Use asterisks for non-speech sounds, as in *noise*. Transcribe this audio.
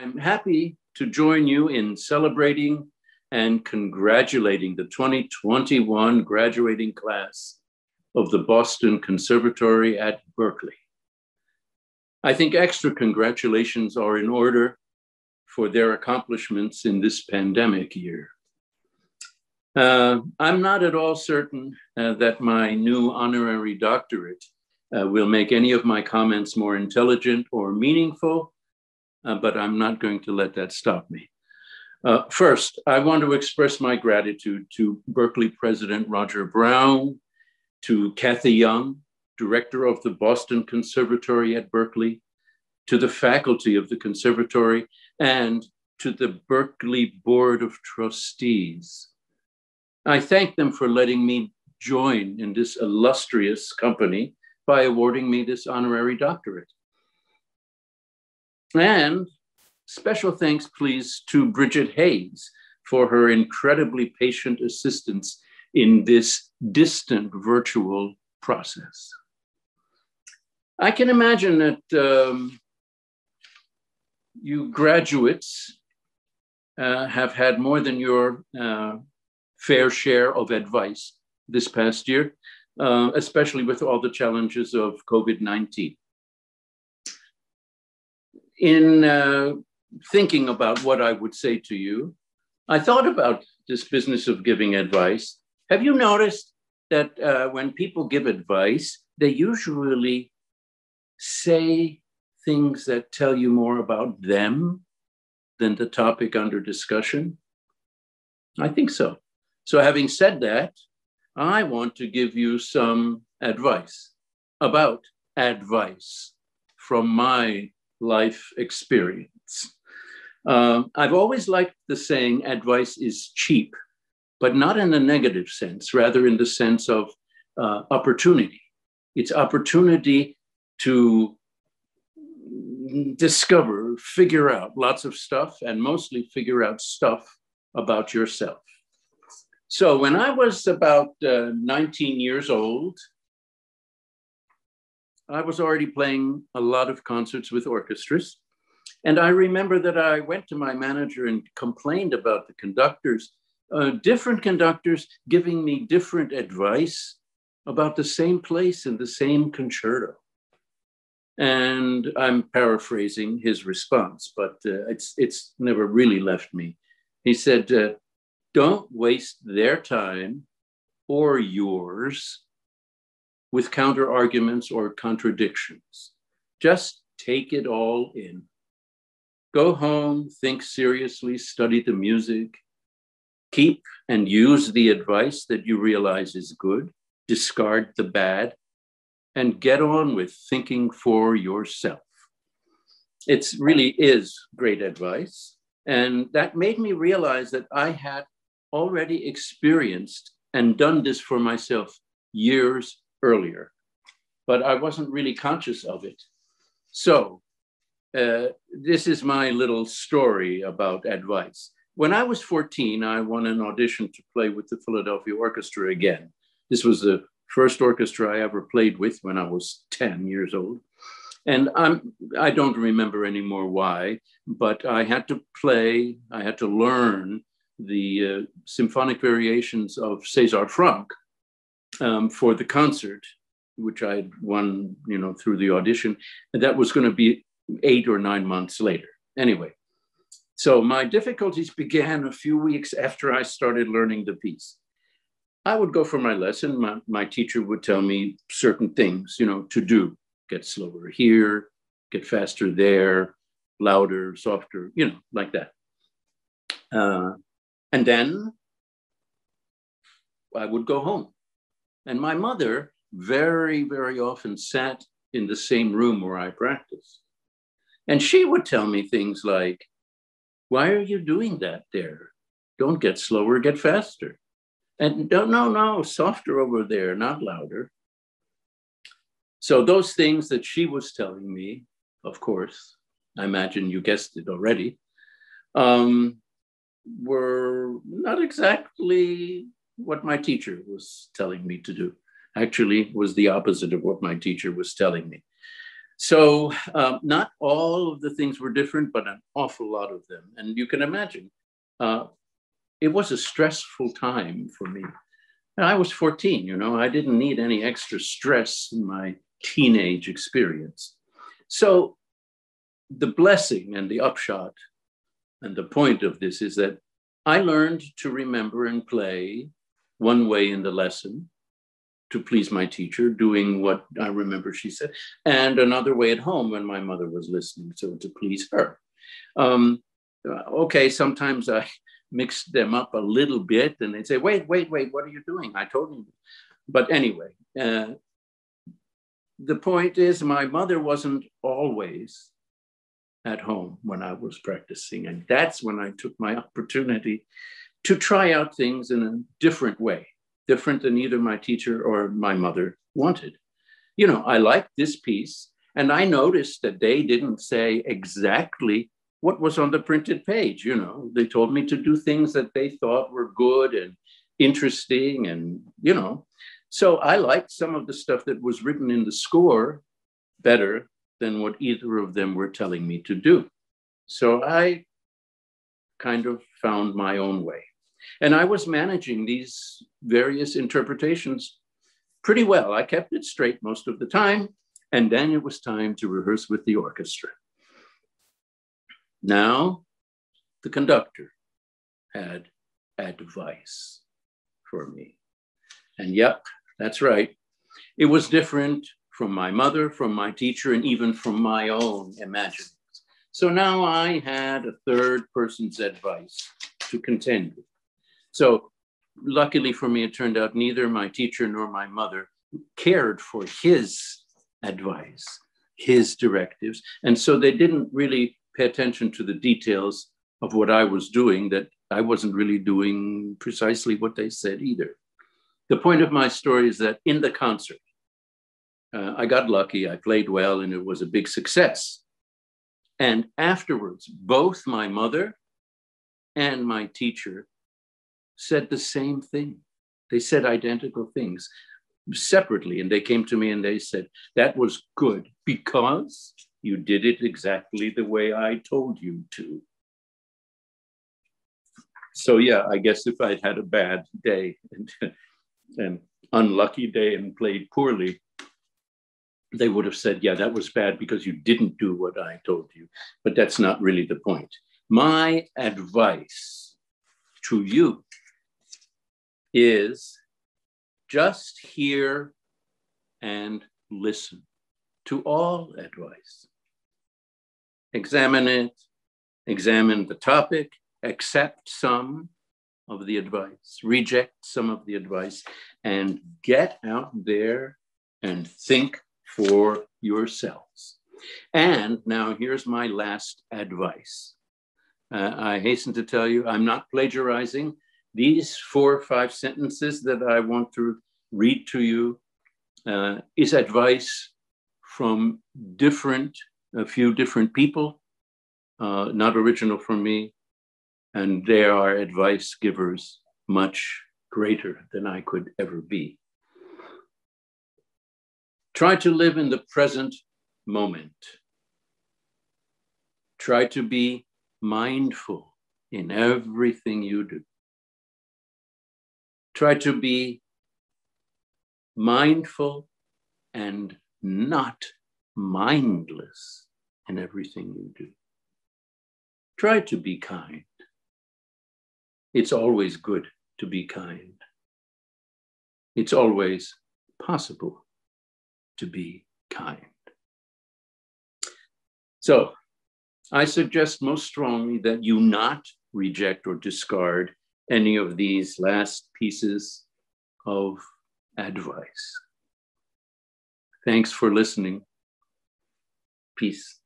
I'm happy to join you in celebrating and congratulating the 2021 graduating class of the Boston Conservatory at Berklee. I think extra congratulations are in order for their accomplishments in this pandemic year. Uh, I'm not at all certain uh, that my new honorary doctorate uh, will make any of my comments more intelligent or meaningful, uh, but I'm not going to let that stop me. Uh, first, I want to express my gratitude to Berklee President Roger Brown, to Kathy Young, Director of the Boston Conservatory at Berklee, to the faculty of the Conservatory, and to the Berklee Board of Trustees. I thank them for letting me join in this illustrious company by awarding me this honorary doctorate. And special thanks, please, to Bridget Hayes for her incredibly patient assistance in this distant virtual process. I can imagine that um, you graduates uh, have had more than your uh, fair share of advice this past year, uh, especially with all the challenges of COVID 19 in uh, thinking about what I would say to you, I thought about this business of giving advice. Have you noticed that uh, when people give advice, they usually say things that tell you more about them than the topic under discussion? I think so. So, having said that, I want to give you some advice about advice from my life experience. Uh, I've always liked the saying advice is cheap, but not in a negative sense, rather in the sense of uh, opportunity. It's opportunity to discover, figure out lots of stuff, and mostly figure out stuff about yourself. So when I was about uh, 19 years old, I was already playing a lot of concerts with orchestras. And I remember that I went to my manager and complained about the conductors, uh, different conductors giving me different advice about the same place in the same concerto. And I'm paraphrasing his response, but uh, it's, it's never really left me. He said, uh, Don't waste their time or yours with counter arguments or contradictions. Just take it all in. Go home, think seriously, study the music, keep and use the advice that you realize is good, discard the bad, and get on with thinking for yourself. It really is great advice. And that made me realize that I had already experienced and done this for myself years earlier, but I wasn't really conscious of it. So, uh, this is my little story about advice. When I was 14, I won an audition to play with the Philadelphia Orchestra again. This was the first orchestra I ever played with when I was 10 years old. And I'm, I don't remember anymore why, but I had to play, I had to learn the uh, symphonic variations of César Franck, um, for the concert, which I had won, you know, through the audition. And that was going to be eight or nine months later. Anyway, so my difficulties began a few weeks after I started learning the piece. I would go for my lesson. My, my teacher would tell me certain things, you know, to do get slower here, get faster there, louder, softer, you know, like that. Uh, and then I would go home and my mother very, very often sat in the same room where I practiced. And she would tell me things like, Why are you doing that there? Don't get slower, get faster. And no, no, no, softer over there, not louder. So, those things that she was telling me, of course, I imagine you guessed it already, um, were not exactly what my teacher was telling me to do. Actually, was the opposite of what my teacher was telling me. So, um, not all of the things were different, but an awful lot of them. And you can imagine, uh, it was a stressful time for me. I was 14, you know, I didn't need any extra stress in my teenage experience. So, the blessing and the upshot and the point of this is that I learned to remember and play one way in the lesson to please my teacher, doing what I remember she said, and another way at home when my mother was listening, so to please her. Um, okay, sometimes I *laughs* mix them up a little bit and they say, wait, wait, wait, what are you doing? I told you. But anyway, uh, the point is, my mother wasn't always at home when I was practicing. And that's when I took my opportunity to try out things in a different way, different than either my teacher or my mother wanted. You know, I liked this piece, and I noticed that they didn't say exactly what was on the printed page. You know, they told me to do things that they thought were good and interesting, and, you know, so I liked some of the stuff that was written in the score better than what either of them were telling me to do. So I kind of found my own way. And I was managing these various interpretations pretty well. I kept it straight most of the time. And then it was time to rehearse with the orchestra. Now, the conductor had advice for me. And yep, that's right. It was different from my mother, from my teacher, and even from my own imaginings. So now I had a third person's advice to contend with. So luckily for me, it turned out neither my teacher nor my mother cared for his advice, his directives. And so they didn't really pay attention to the details of what I was doing, that I wasn't really doing precisely what they said either. The point of my story is that in the concert, uh, I got lucky, I played well, and it was a big success. And afterwards, both my mother and my teacher said the same thing. They said identical things separately. And they came to me and they said, That was good because you did it exactly the way I told you to. So, yeah, I guess if I'd had a bad day *laughs* and an unlucky day and played poorly, they would have said, yeah, that was bad because you didn't do what I told you. But that's not really the point. My advice to you is just hear and listen to all advice. Examine it, examine the topic, accept some of the advice, reject some of the advice, and get out there and think for yourselves. And now here's my last advice. Uh, I hasten to tell you, I'm not plagiarizing. These four or five sentences that I want to read to you uh, is advice from different, a few different people, uh, not original from me. And they are advice givers much greater than I could ever be. Try to live in the present moment. Try to be mindful in everything you do. Try to be mindful and not mindless in everything you do. Try to be kind. It's always good to be kind. It's always possible to be kind. So I suggest most strongly that you not reject or discard any of these last pieces of advice. Thanks for listening. Peace.